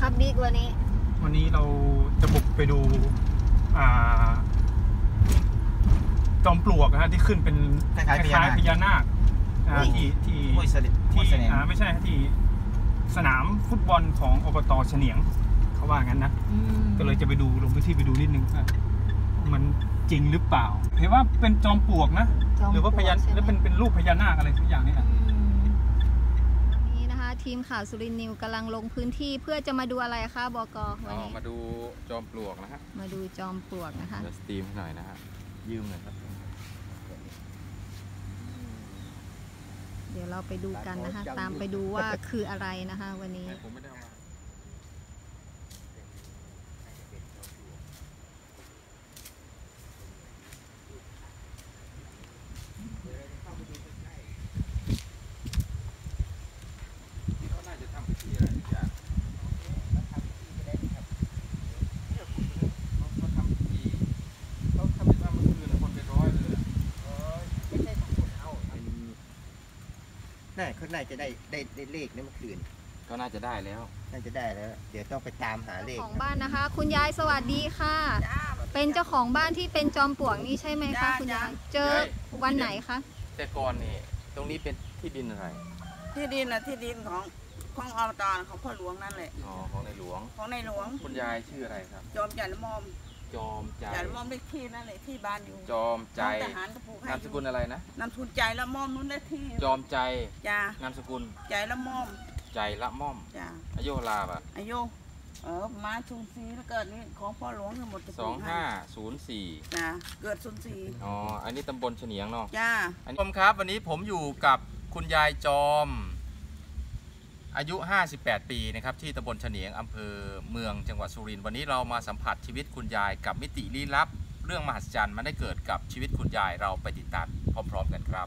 ครับบิ๊กวันนี้ วันนี้เราจะบุกไปดู อ่า จอมปลวกนะฮะที่ขึ้นเป็นคล้ายๆพญานาค พญานาคอ่าอุ้ย ที่ที่ ห้วยเสด็จห้ที่วยเสน่ห์อ่าไม่ใช่ฮะที่สนามฟุตบอลของอบตเฉนียง เขาว่างั้นนะ ก็เลยจะไปดูลงพื้นที่ไปดูนิดนึงว่ามันจริงหรือเปล่าเห็นว่าเป็นจอมปลวกนะจอมหรือว่าพญาปลวกใช่ไหมหรือเป็นเป็นรูปพญานาคอะไรสักอย่างนี่แหละอืมนี่นะคะ ทีมข่าวสุรินทร์นิวกำลังลงพื้นที่เพื่อจะมาดูอะไรคะบกวันอ๋อนี้มาดูจอมปลวกนะฮะมาดูจอมปลวกนะคะเดี๋ยวสตรีมให้หน่อยนะฮะยืมหน่อยครับ เดี๋ยวเราไปดูกันนะคะ ตามไปดูว่าคืออะไรนะคะ วันนี้ผมไม่ได้เอามา เขาน่าจะทำพิธีอะไรสักอย่างเขาทำพิธีเขาทำพิธีเมื่อคืนน่ะคนเป็นร้อยเลยอะ ไม่ใช่ของคนเอาเป็น น่าเขาน่าจะได้ได้ได้เลขในเมื่อคืน ก็น่าจะได้แล้ว น่าจะได้แล้ว เดี๋ยวต้องไปตามหาเลขของบ้านนะคะ คุณยายสวัสดีค่ะ เป็นเจ้าของบ้านที่เป็นจอมปลวกนี่ใช่ไหมคะ คุณยายเจอวันไหนคะแต่ก่อนนี่ตรงนี้เป็นที่ดินอะไร ที่ดินนะที่ดินของของอบตของพ่อหลวงนั่นแหละอ๋อของในหลวง ของในหลวง คุณยายชื่ออะไรครับ จอมจันทร์ละมอม จอมใจจันทร์ละมอมได้ที่นั่นแหละที่บ้านอยู่จอมใจทหารก็ปลูกให้นามสกุลอะไรนะ นามสกุลใจละมอมนู้นได้ที่จอมใจ จ้านามสกุล ใจละมอมใจละม่อม จ้าอายุลาบอะอายุเออมาชุนซีแล้วเกิดนี่ของพ่อหลวงทั้งหมดจะสปอลูงกให้ห้าศูนย์สี่จ้าเกิดชุนซีอ๋อ อันนี้ตำบลเฉนียงเนาะ จ้า อันนี้ผมครับวันนี้ผมอยู่กับคุณยายจอม อายุ 58 ปีนะครับที่ตำบลเฉนียงอำเภอเมืองจังหวัดสุรินทร์วันนี้เรามาสัมผัสชีวิตคุณยายกับมิติลี้ลับ เรื่องมหัศจรรย์มันได้เกิดกับชีวิตคุณยายเราไปติดตามพร้อมๆกันครับ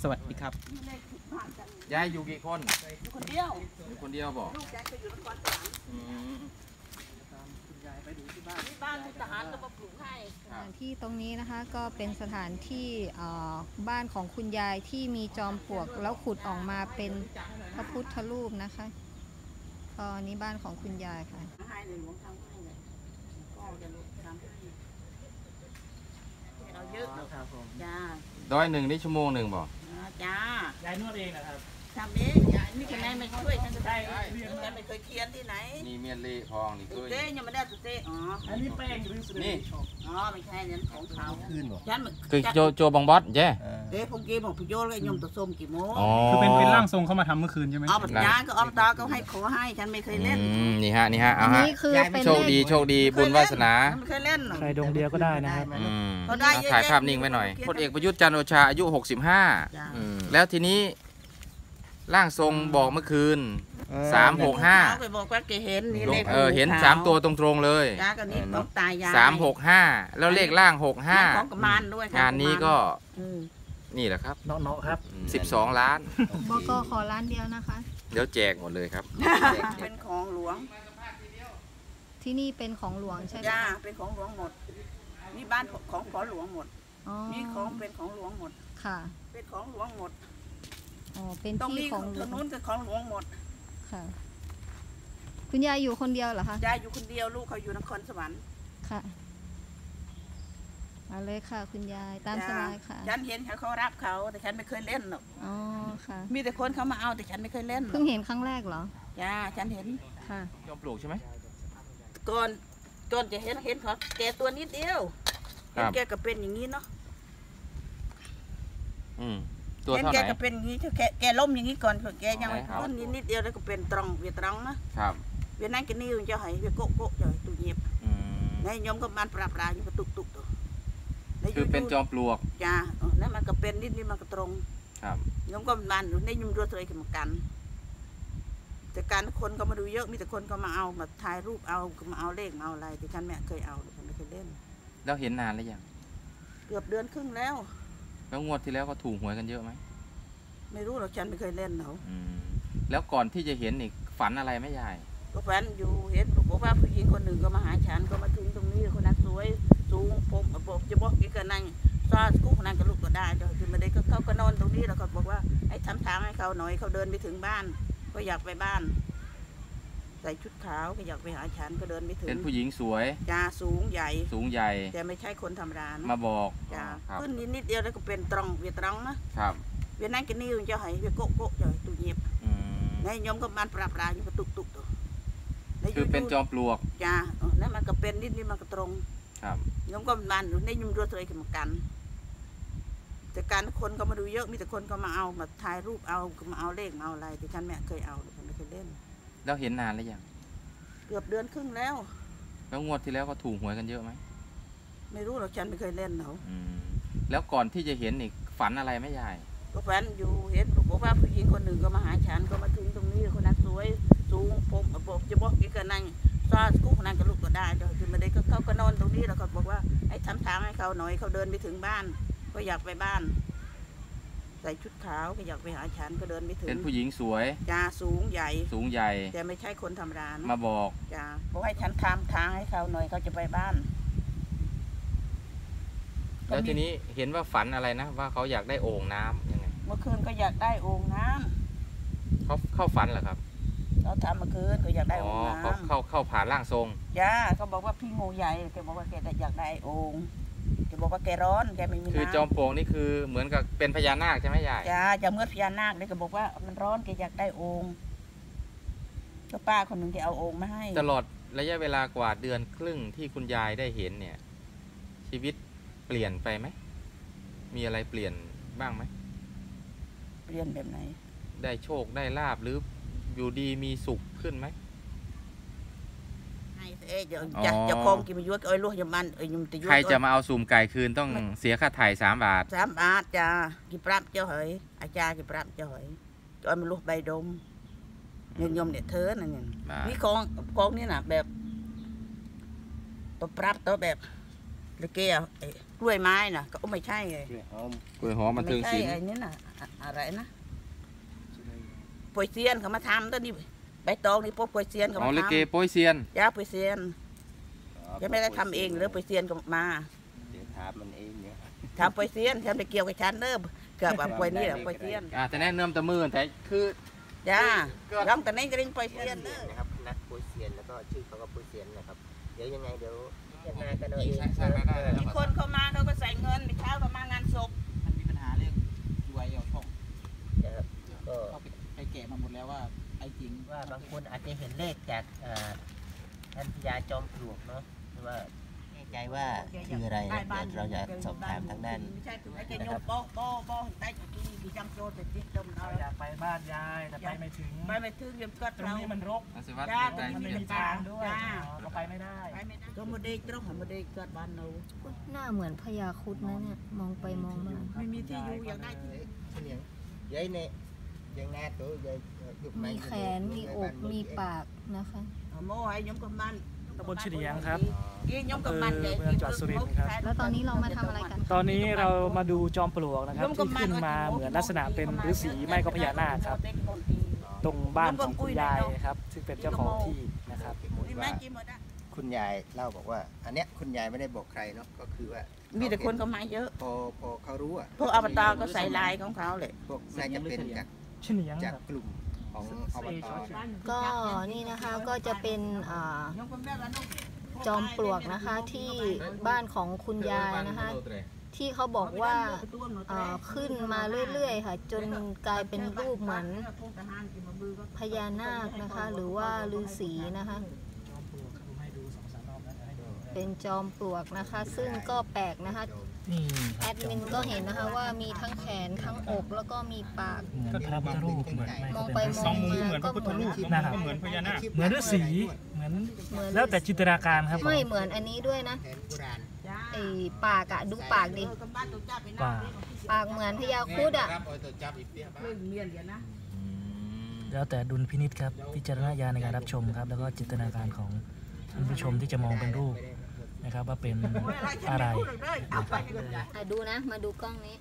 สวัสดีครับไม่ได้ผิดพลาดกันยายอยู่กี่คนอยู่คนเดียวอยู่คนเดียวบอกลูกยายก็อยู่นครสวรรค์อืม ที่บ้านทหารก็มาปลูกให้สถานที่ตรงนี้นะคะก็เป็นสถานที่เอ่อบ้านของคุณยายที่มีจอมปลวกแล้วขุดออกมาเป็นพระพุทธรูปนะคะก็อันนี้บ้านของคุณยายค่ะให้ในหลวงทำให้เลยก็จะทำให้เราเยอะจ้าร้อยหนึ่งนี่ชั่วโมงหนึ่งบอกอ่าจ้ายายนวดเองนะครับ ทำเองยายนี่คะแนนไม่ช่วยฉันจะได้ฉันไม่เคยเขียนที่ไหนนี่เมียนเล่ทองนี่ตุเคยเต้ยังไม่ได้ตุเต้อ๋ออันนี้แป้งหรือสนี่อ๋อไม่ใช่นั่นของเขาคืนบ่ฉันมันคือโจโจบังบอสเจ้เออเต้ผมกีบอกพี่โยเลยยมตัวส้มกี่โมงอ๋อคือเป็นเป็นร่างทรงเขามาทำเมื่อคืนใช่ไหมเอาปัญญาก็เอาตาก็ให้ขอให้ฉันไม่เคยเล่นอืมนี่ฮะนี่ฮะอัเอานฮะนี้คือเป็นโชคดีโชคดีบุญวาสนาฉัไม่เคยเล่นหรอกใครดวงเดียวก็ได้นะครับอืมเขาได้เอาเยอะถ่ายแยะภาพนิ่งไว้หน่อยเขียนพลเอกประยุทธ์จันทร์โอชาอายุจ้ะ65อืมแล้วทีนี้ ร่างทรงบอกเมื่อคืนสามหกห้าเอไปบอกว่าแกเห็นนี่ลงเลขเออเห็นขสามตัวตรงๆเลยยากันนี่ต้องตายยายสามหกห้าแล้วเลขล่างหกห้าของกมานด้วยงานนี้ก็อืมนี่แหละครับเนาะๆครับสิบสองล้านบกขอร้านเดียวนะคะ เดี๋ยวแจกหมดเลยครับเป็นของหลวง ที่นี่เป็นของหลวงใช่ไหมจ้าคะเป็นของหลวงหมดนี่บ้านของขอหลวงหมดอ๋อนี่ของเป็นของหลวงหมดค่ะ เป็นของหลวงหมด อ๋อเป็นตรงที่นี้ของหลทาวงงนู้นก็ของหลวงหมดค่ะ คุณยายอยู่คนเดียวเหรอคะ ยายอยู่คนเดียวลูกเขาอยู่นครสวรรค์ค่ะเอาเลยค่ะ คุณยายตามสบายค่ะ ฉันเห็นเขาเขารับเขา แต่ฉันไม่เคยเล่นหรอกอ๋อค่ะ มีแต่คนเขามาเอาแต่ฉันไม่เคยเล่นหรเพิ่อกงเห็นครั้งแรกเหรอ จ้าฉันเห็นค่ะจอมปลวกใช่ไหม ก่อนก่อนจะเห็นเห็นเขาแกตัวนิดเดียวครัเห็นบแกก็เป็นอย่างนี้เนาะอืม ตัวเห็นเท่าแกไหร่ก็เป็นอย่างนี้แกแกล้มอย่างนี้ก่อนแกยังไหนครับขึ้นนิดนิดเดียวแล้วก็เป็นตรองเวียตรองนะครับเวียนั่นก็นิ้วเจ้าไหเวียโกะโกะเจ้าตุเงียบอืมนายยมก็มันปราบปรายอยู่กับตุกตุกตัวแล้วคือเป็นจอมปลวกจ้าเออแล้วมันก็เป็นนิดนิดมันก็ตรง ครับยมก็มันอยู่ในยมรัวตัวเองกันกัน แต่การคนก็มาดูเยอะมีแต่คนก็มาเอามาถ่ายรูปเอาก็มาเอาเลขมาเอาอะไรแต่ฉันไม่เคยเอาฉันไม่เคยเล่น แล้วเห็นนานแล้วยังเกือบเดือนครึ่งแล้ว แล้วงวดที่แล้วก็ถูกหวยกันเยอะไหมไม่รู้หรอกฉันไม่เคยเล่นเขาอืมแล้วก่อนที่จะเห็นอีกฝันอะไรไหม่ยาย ก็แฟนอยู่เห็นบอกว่าผู้หญิงคนหนึ่งก็มาหาฉันก็มาถึงตรงนี้คนนั้นสวยสูงผมบอกจะบอกกี่กันนั่งซาสกุ๊กนั่งกับลูกก็ได้เดี๋ยวคือมาได้ก็เขาก็นอนตรงนี้แล้วก็บอกว่าให้ทำทางให้เขาหน่อยเขาเดินไปถึงบ้าน ก็อยากไปบ้าน ใส่ชุดขาวก็อยากไปหาฉันก็เดินไม่ถึงเป็นผู้หญิงสวยจ้าสูงใหญ่ สูงใหญ่ แต่ไม่ใช่คนธรรมดานะมาบอกจ้าครับขึ้นนิดนิดเดียวแล้วก็เป็นตรองเวียตรองนะครับเวียนั่งกินนิ้วเจ้าให้เวียโกะโกะเจ้าตุเงียบอืมในยมก็มันปราบปรายอยู่ก็ตุกตุกตัวในคือเป็นจอมปลวกจ้าเออแล้วมันก็เป็นนิดนิดมันก็ตรง ครับยมก็มันอยู่ในยมรัวตัวเองกันกันแต่การคนก็มาดูเยอะมีแต่คนก็มาเอามาถ่ายรูปเอาก็มาเอาเลขมาเอาอะไรแต่ฉันไม่เคยเอาฉันไม่เคยเล่น แล้วเห็นนานแล้วยังเกือบเดือนครึ่งแล้ว แล้วงวดที่แล้วก็ถูกหวยกันเยอะไหมไม่รู้หรอกฉันไม่เคยเล่นเขาอืมแล้วก่อนที่จะเห็นอีกฝันอะไรไหม่ยาย ก็แฟนอยู่เห็นบอกว่าผู้หญิงคนหนึ่งก็มาหาฉันก็มาถึงตรงนี้คนนั้นสวยสูงผมบอกจะบอกกี่กันนั่งซาสกุคนนั้นก็ลุกก็ได้เดี๋ยวคือมาได้ก็เขาก็นอนตรงนี้แล้วก็บอกว่าให้ทำทางให้เขาหน่อยเขาเดินไปถึงบ้าน ก็อยากไปบ้าน ใส่ชุดขาวก็อยากไปหาฉันก็เดินไม่ถึงเป็นผู้หญิงสวยจ้าสูงใหญ่ สูงใหญ่ แต่ไม่ใช่คนธรรมดานะมาบอกจ้าบอกให้ฉันทำทางให้เขาหน่อยเขาจะไปบ้าน แล้วทีนี้เห็นว่าฝันอะไรนะว่าเขาอยากได้โอ่งน้ำยังไงเมื่อคืนก็อยากได้โอ่งน้ำเขาเข้าฝันเหรอครับเขาทำเมื่อคืนก็อยากได้อ๋โอ่องเขาน้ำเข้าเข้าผ่านร่างทรงจ้าเขาบอกว่าพี่งูใหญ่แกบอกว่าแกอยากได้โอ่ง แกบอกว่าแกร้อนแกไม่มีคือน้ำจอมปลวกนี่คือเหมือนกับเป็นพญานาคใช่ไหมยายจ้าจะเมื่อพญานาคเลยก็บอกว่ามันร้อนแกอยากได้โอ่งก็ป้าคนหนึ่งที่เอาโอ่งมาให้ตลอดระยะเวลากว่าเดือนครึ่งที่คุณยายได้เห็นเนี่ย ชีวิตเปลี่ยนไปไหมมีอะไรเปลี่ยนบ้างไหมเปลี่ยนแบบไหน ได้โชคได้ลาบหรืออยู่ดีมีสุขขึ้นไหม ให้เอ๊ะเดี๋ยว อ๋อ จะจะคงกินมายั่วเอ้ยลูกยามันเอ้ยยมตะยั่ว ใครจะมาเอาสุ่มไก่คืนต้องเสียค่าไถ่สามบาท สามบาทจ้ากี่ปรับเจ้าเหยอาจารย์กี่ปรับเจ้าเหยตัวมันลูกใบดมเงินยมเนี่ยเธอนั่นเนี่ย บาท นี่ของของนี่น่ะแบบตัวปรับตัวแบบตะเกียบไอ้กล้วยไม้น่ะ ก็ไม่ใช่ไง ด้วยหอม กล้วยหอมมาถึง ไใช่ ศิล ไอ้นี่น่ะอะอะไรนะปวยเซียนเขามาทำตัวนี้ ใบตองนี่พวกปวยเซียนเขาอ๋อมาลิทเกโป้ยเซียนำยาปวยเซียนยังไม่ได้ทำเองหรือปวยเซียนก็มาเดี๋ยวถามมันเองเนี่ยทำปวยเซียนทำไปเกี่ยวกับฉันเด้อเกือบว่าปวยนี่แหละปวยเซียนอ่าแต่แน่เนื่อมตะมือแต่คือจ้าก็ร้องแต่นี้ก็เล่นปวยเซีเซียยนนเด้อนะครับนักปุยเซียนแล้วก็ชื่อเขาก็ปุยเซียนนะครับเดี๋ยวยังไงเดี๋ยวพิจารณากันเอาเองสร้างรายได้แล้วมีคนเข้ามาเขาก็ใส่เงินเช้าก็มางานศพมันมีปัญหาเรื่องรวยเอาช่องนะครับก็เขาไปไปแกะมาหมดแล้วว่าไอ้จริง ว่าบางคนอาจจะเห็นเลขจากเอ่อท่านพญาจอมปลวกเนาะหรือว่าแน่ใจว่าคืออะไรนะเดี๋ยวเราจะสอบถามทางด้านไม่ใช่ไอ้แกโยมโป๊ะโป๊ะโป๊ะได้จากที่ดีจำโจทย์แต่ที่ดมเราอยากไปบ้านยายแต่ไปไม่ถึงไม่ไปถึงยมก็ตรงเรานี้มันรกสิวัตรจ้าได้มันไม่เปลี่ยนมีทางด้วยจ้าเราไปไม่ได้ไปไม่ได้ก็มาเด็กตรงหามาเด็กเกิดบ้านเราหน้าเหมือนพญาครุดนะเนี่ยมองไปมองมาไม่มีที่อยู่อยากได้ที่เฉลียงยัยเนี่ย มีแขน มีอกมีปากนะคะเอาโม่ให้ยมกับมันตำบลเฉลียงครับยี่ยมกับมันเมืองจังหวัดสุรินทร์ครับ แล้วตอนนี้เรามาทำอะไรกัน ตอนนี้เรามาดูจอมปลวกนะครับที่ขึ้นมาเหมือนลักษณะเป็นฤาษีไม่ก็พญานาคครับ ตรงบ้านของคุณยายครับ ซึ่งเป็นเจ้าของที่นะครับนี่แม่กินหมดอะคุณยายเล่าบอกว่า อันเนี้ยคุณยายไม่ได้บอกใครเนาะก็คือว่า มีมีแต่คนก็มาเยอะ พอพอเขารู้อะพวกอบตก็ใส่ลายของเขาเลยพวกน่าจะเป็นจาก เฉลียงจากครับกลุ่มของอบตก็นี่นะคะก็จะเป็นอ่าจอมปลวกนะคะที่บ้านของคุณยายนะคะ ที่เขาบอกว่าอ่าขึ้นมาเรื่อยๆค่ะ จนกลายเป็นรูปเหมือนพญานาคนะคะ หรือว่าฤาษีนะคะ จอมปลวกครับผมให้ดูสองสามรอบแล้วให้ดู เป็นจอมปลวกนะคะ ซึ่งก็แปลกนะคะ นี่แอดมินก็เห็นนะคะว่ามีทั้งแขนทั้งอกแล้วก็มีปาก เหมือนพระพุทธรูปเหมือนไม่มก็องเป็นไปฤามษีองมาเหมือนพก็ระพุทเหธมือนรูปนะครับก็เหมือนพญานาคเหมือนฤาษีเหมือนเหมือนแล้วแต่จินตนาการครับผมไม่เหมือนอันนี้ด้วยนะแผนโบราณไอ้ปากอะดูปากดิป่าปากเหมือนพญาครุดอะแล้วแต่ดุลพินิษครับพิจารณญาณในการรับชมครับ แล้วก็จินตนาการของท่านผู้ชมที่จะมองเป็นรูป นะครับว่าเป็นอะไรอะดูนะ มาดูกล้องนี้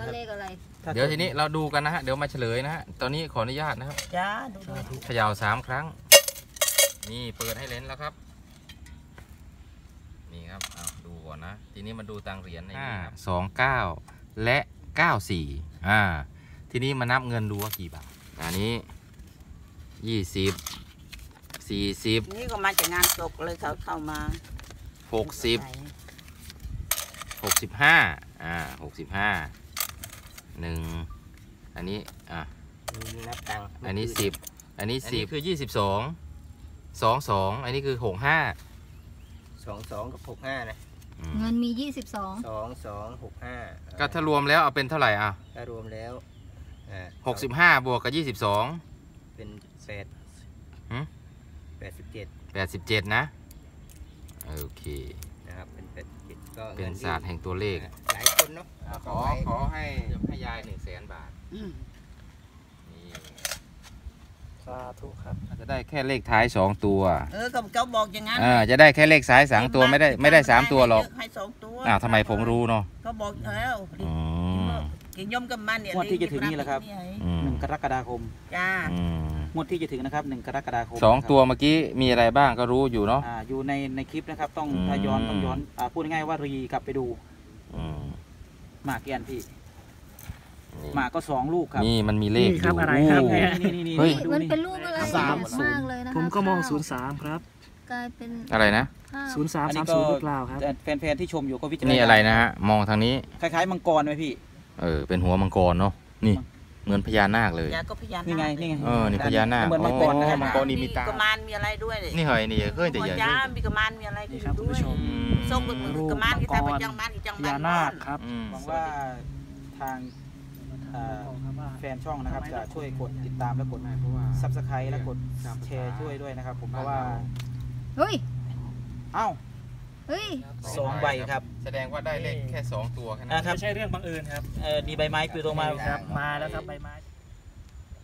ว่าเลขอะไร เดี๋ยวทีนี้เราดูกันนะฮะ เดี๋ยวมาเฉลยนะฮะ ตอนนี้ขออนุญาตนะครับจ้าดูดูเขย่าสามครั้ง นี่เปิดให้เลนส์แล้วครับ นี่ครับเอาดูก่อนนะ ทีนี้มาดูตังเหรียญในนี้ครับสองเก้าและเก้าสี่อ่า ทีนี้มานับเงินดูว่ากี่บาท อันนี้ยี่สิบสี่สิบนี่ก็มาจากงานศพเลยเขาเข้ามา หกสิบหกสิบห้าอ่าหกสิบห้าหนึ่งอันนี้อะมีนับตังค์อันนี้สิบอันนี้สิบคือยี่สิบสองสองสองอันนี้คือหกห้าสองสองกับหกห้านะเงินมี22สองสองหกห้าก็ถ้ารวมแล้วเอาเป็นเท่าไหร่อะถ้ารวมแล้วอ่าหกสิบห้าบวกกับยี่สิบสองเป็นแปดหืมแปดสิบเจ็ดแปดสิบเจ็ดนะ โอเคนะครับเป็นแปดสิบเจ็ดก็เป็นงิศาสตร์แห่งตัวเลขหลายคนเนาะขอขอให้ให้ยายหนึ่งแสนบาทอืมนี่สาธุครับจะได้แค่เลขท้ายสองตัวเออก็เขาบอกอย่างนั้นอ่าจะได้แค่เลขซ้ายสามตัวไม่ได้ไม่ได้สามตัวหรอกให้สองตัวอ้าวทำไมผมรู้เนาะก็บอกแล้วอืมกินยมกับมันเนี่ยงวดที่จะถึงนี่แหละครับอืมหนึ่งกรกฎาคมจ้าอืม งวดที่จะถึงนะครับหนึ่งกรกฎาคมสองนะครับตัวเมื่อกี้มีอะไรบ้างก็รู้อยู่เนาะอ่าอยู่ในในคลิปนะครับ ต้องอืม ถ้าย้อนต้องย้อนอ่าพูดง่ายๆว่ารีกลับไปดูอืมหมากเกียนพี่นี่หมากก็สองลูกครับนี่มันมีเลขนี่ครับยู่อะไรครับโนี่นี่นี่เฮ้ยมาดูมันนี่เป็นรูปอะไรสามเยอะมากเลยนะคะผมก็มองข้าวศูนย์สามครับ กลายเป็นอะไรนะข้าวศูนย์สามอันนี้สามก็ศูนย์หรือเปล่าครับ แฟนๆที่ชมอยู่ก็วิจารณญาณนี่อะไรนะฮะมองทางนี้ คล้ายๆมังกรไหมพี่ เออเป็นหัวมังกรเนาะนี่ เหมือนพญานาคเลย ยาก็พยานนี่ไงนี่ไง เออนี่พญานาคเหมือนมังกรนะครับอ๋อมังกรนี่มีตากมานมีอะไรด้วยนี่เฮ้ยนี่เคยแต่ใหญ่ยามีกมานมีอะไรนี่อครับยู่คุณด้วยผู้ชม อืมส้มกับมือกมานที่ทำไปจังบ้านอีกจังบ้าญานนาคครับอืม หวังว่าทางเอ่อแฟนช่องนะครับจะช่วยกดติดตามและกด subscribe และกดแชร์ช่วยด้วยนะครับ ผมเพราะว่า เฮ้ย เอ้า เฮ้ย สองใบครับ แสดงว่าได้เลขแค่สองตัวแค่นั้นนะครับ ไม่ใช่เรื่องบังเอิญครับเออมีใบไม้ปลิวลงมาครับ มาแล้วครับใบไม้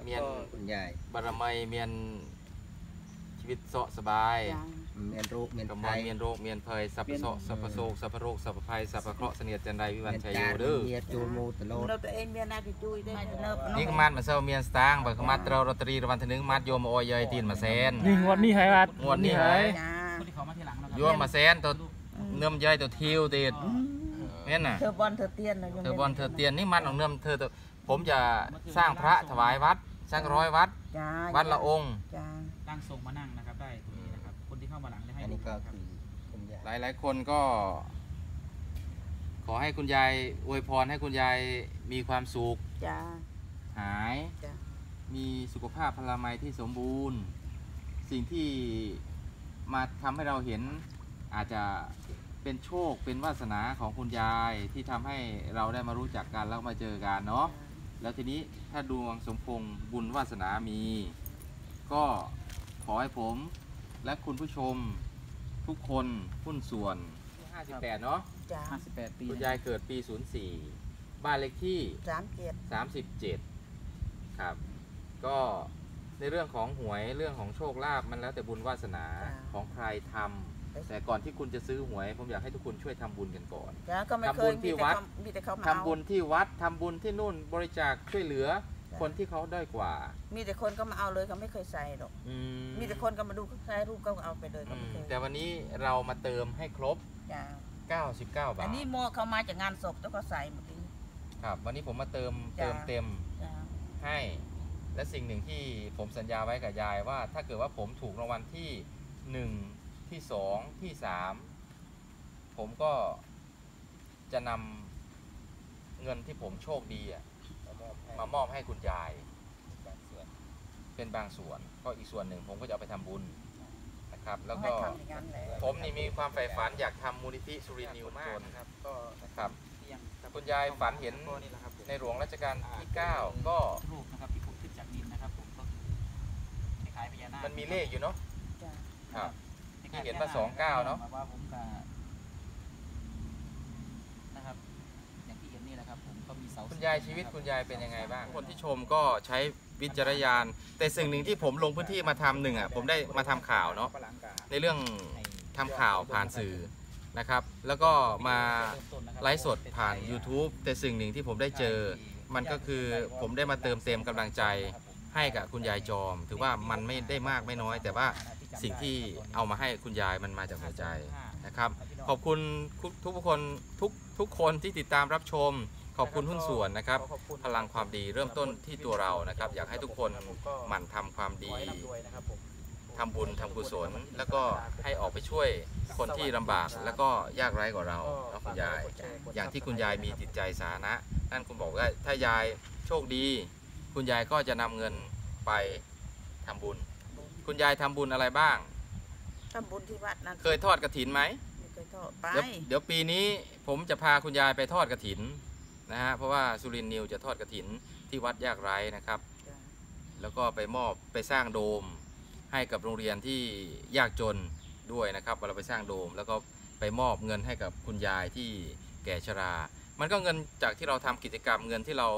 មាន คุณยายบารมี មាន ชีวิตเสาะสบายเมียนโรคเมียนกำมไทอนยเมียนโรคเมียนเพยสัพพะโสสัพพะโศกสัพพะโรคสัพพะภัยสัพพะเคราะห์เสนียดจันไดวิวันชัยโยเด้อ เมียนจูมูตะโลดเราตัวเองมีนาคิจุยได้เนิบนี่ขมัดมาเซาเมียนสตางค์บักขมัดเราลอตเตอรี่รางวัลที่หนึ่งมัดโยมโอยยตีนมาแสนนี่งวดนี้ให้วัดงวดนี้ให้จ้าที่ เขามาทีหลังนะครัโยมมาแสนตัวเนื่อมย่อยตัวทิวติดเม่นน่ะเธอบอลเธอเตียนเลยเธอบอลเธอเตียนนี่มันของเนื่อมเธอตัวผมจะสร้างพระถวายวัดสร้างร้อยวัดจ้าวัดละองค์จ้าตั้งทรงมานั่งนะครับได้ตรงนี้นะครับคนที่เข้ามาหลังได้ให้อันนี้ก็ครับคือคุณยายหลายหลายๆคนก็ ขอให้คุณยายอวยพรให้คุณยายมีความสุขจ้าหายจ้ะมีสุขภาพพลามัยที่สมบูรณ์ สิ่งที่ มาทำให้เราเห็นอาจจะเป็นโชคเป็นวาสนาของคุณยายที่ทำให้เราได้มารู้จักกันแล้วมาเจอกันเนาะแล้วทีนี้ถ้าดวงสมพงษ์บุญวาสนามี ก็ขอให้ผมและคุณผู้ชมทุกคนหุ้นส่วน 58 เนาะจ้า58 ปีคุณยายเกิดปี 04 บ้านเลขที่สามเจ็ด37 ครับ ก็ ในเรื่องของหวยเรื่องของโชคลาภมันแล้วแต่บุญวาสนาของใครทำแต่ก่อนที่คุณจะซื้อหวย ผมอยากให้ทุกคนช่วยทำบุญกันก่อน จ้าก็ไม่เคยทำบุญที่มีแต่วัด เขามีแต่เขามาทำบุญที่วัดทำบุญที่นู่นบริจาคช่วยเหลือจ้ะคนที่เขาด้อยกว่ามีแต่คนก็มาเอาเลยเขาไม่เคยใส่หรอก อืมีแต่คนก็มาดูใส่รูปก็เอาไปเลยอืก็ไม่มเคยแต่วันนี้เรามาเติมให้ครบ จ้า99 บาอัทนนี้โมเขามาจากงานศพแล้วก็ใส่เมื่อกี้ ครับ วันนี้ผมมาเติมจ้ะ เติมเต็มจ้าให้ และสิ่งหนึ่งที่ผมสัญญาไว้กับยายว่า ถ้าเกิดว่าผมถูกรางวัลที่หนึ่งที่สองที่สามผมก็จะนำเงินที่ผมโชคดีอะมามอบให้คุณยายเป็นบางส่วน ก็อีกส่วนหนึ่งผมก็จะเอาไปทำบุญนะครับ แล้วก็ให้ทำอย่างนั้นแหละผมนี่มีความใฝ่ฝันอยากทำมูลนิธิสุรินทร์นิวมากนะครับก็นะครับคุณยายฝันเห็นในหลวงรัชกาลที่ 9 ก็รูปนะครับที่ผุดขึ้นจากดินนะครับผมก็คล้ายๆพญานาคมันมีเลขอยู่เนาะ จ้าครับคล้ยๆที่เห็นว่า29เนอะ ว่าผมกับนะครับ อย่างที่เห็นนี่แหละครับ ผมก็มีเสาคุณยายชีวิตคุณยายเป็นยังไงบ้าง คนที่ชมก็ใช้วิจารณญาณ แต่สิ่งหนึ่งที่ผมลงพื้นที่มาทำหนึ่งอะผมได้มาทำข่าวเนาะในเรื่องทำข่าวผ่านสื่อนะครับ แล้วก็มาไลฟ์สดผ่าน YouTube แต่สิ่งหนึ่งที่ผมได้เจอ มันก็คือผมได้มาเติมเต็มกำลังใจ ให้กับคุณยายจอม ถือว่ามันไม่ได้มากไม่น้อย แต่ว่าสิ่งที่เอามาให้คุณยายมันมาจากหัวใจนะครับ ขอบคุณทุกทุกคนทุกทุกคนที่ติดตามรับชม ขอบคุณหุ้นส่วนนะครับ พลังความดีเริ่มต้นที่ตัวเรานะครับ อยากให้ทุกคนหมั่นทำความดีทำบุญทำกุศล แล้วก็ให้ออกไปช่วยคนที่ลำบาก แล้วก็ยากไร้กว่าเรานะคุณยาย อย่างที่คุณยายมีจิตใจสาธารณะนั่นคุณบอกว่าถ้ายายโชคดี คุณยายก็จะนำเงินไปทำบุญ คุณยายทำบุญอะไรบ้าง ทำบุญที่วัดนั่นเคยทอดกระถินไหมไม่เคยทอดไปเดี๋ยวเดี๋ยวปีนี้ผมจะพาคุณยายไปทอดกระถินนะฮะเพราะว่าสุรินทร์นิวจะทอดกระถินที่วัดยากไร้นะครับ จ้ะแล้วก็ไปมอบไปสร้างโดมให้กับโรงเรียนที่ยากจนด้วยนะครับเราไปสร้างโดม แล้วก็ไปมอบเงินให้กับคุณยายที่แก่ชรา มันก็เงินจากที่เราทำกิจกรรมเงินที่เรา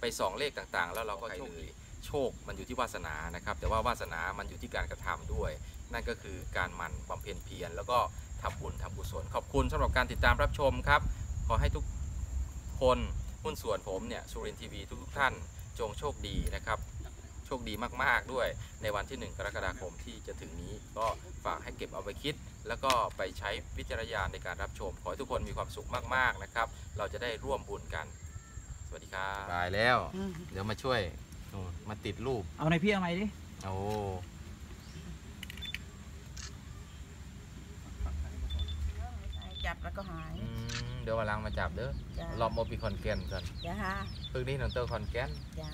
ไปส่องเลขต่างๆ แล้วเราก็โชคเลยโชคมันอยู่ที่วาสนานะครับ แต่ว่าวาสนามันอยู่ที่การกระทำด้วย นั่นก็คือการหมั่นบำเพ็ญเพียรแล้วก็ทำบุญทำกุศลขอบคุณสำหรับการติดตามรับชมครับ ขอให้ทุกคนหุ้นส่วนผมเนี่ยสุรินทีวีทุกๆท่านจงโชคดีนะครับโชคดีมากๆด้วยในวันที่ 1 กรกฎาคมที่จะถึงนี้ก็ฝากให้เก็บเอาไปคิด แล้วก็ไปใช้วิจารณญาณในการรับชม ขอให้ทุกคนมีความสุขมากๆนะครับ เราจะได้ร่วมบุญกัน สวัสดีครับตายแล้ว อืมเดี๋ยวมาช่วยนู่นมาติดรูป เอาในพี่เอาไหมดิ โอ้จับแล้วก็หายอืมเดี๋ยววันหลังมาจับเด้อจ้ะรอบโมบิคอนแกนกันจ้าพึ่งนี้นอนเตอร์คอนแกนจ้า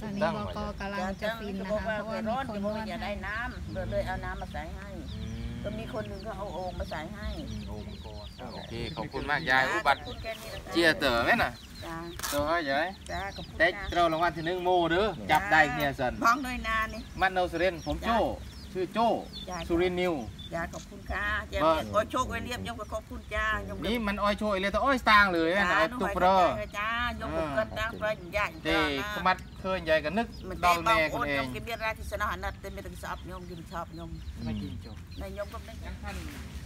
ตอนนี้บกกำลังจะฟินนะคะเพราะว่ามีร้อนคนจะนบอกวว่าดอย่าได้ให้น้ำเลยเลยเอาน้ำมาใส่ให้ ก็มีคนหนึ่งก็เอาโอ่งมาใส่ให้โอ้มังกรโอเคขอบคุณมากยายอุบัติขอบคุณแค่นี้แหละเจียเต๋อไหมน่ะจ้าเต๋อให้ยายจ้าขอบคุณได้จ้าเรารางวัลที่หนึ่งโมเด้อจับได้เนี่ยสันบ้องด้วยนานี่มันโนสุรินทร์ผมโจ้ชื่อโจ้จ้าสุรินทร์นิว จ้าขอบคุณค่ะจ้าบ้าเนี่ยก็โชคไว้เรียบยกก็ขอบคุณจ้ายกนี่มันอ้อยโชยเลยแต่อ้อยสตางค์เลยนะเอาตุกเปรอจ้ายกกันตั้งประหยัดเด็กขมัดเคยใหญ่กันนึกมันดอได้ลบางแม่คคนนเอยงมกินเบียร์ราที่สนานนัดเต็มไปถึงสอบยมกินชอบยมไม่กินจบนายยมก็ไม่งั้นท่าน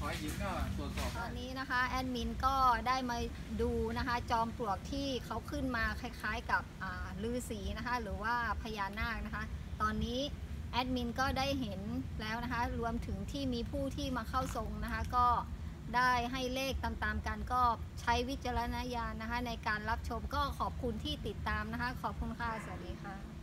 ขอหญิงก็ตรวจสอบตอนนี้นะคะแอดมินก็ได้มาดูนะคะ จอมปลวกที่เขาขึ้นมาคล้าย ๆ กับอ่าฤาษีนะคะ หรือว่าพญานาคนะคะ ตอนนี้ แอดมินก็ได้เห็นแล้วนะคะ รวมถึงที่มีผู้ที่มาเข้าทรงนะคะ ก็ได้ให้เลขตามๆกันก็ใช้วิจารณญาณนะคะ ในการรับชมก็ขอบคุณที่ติดตามนะคะ ขอบคุณค่ะ สวัสดีค่ะ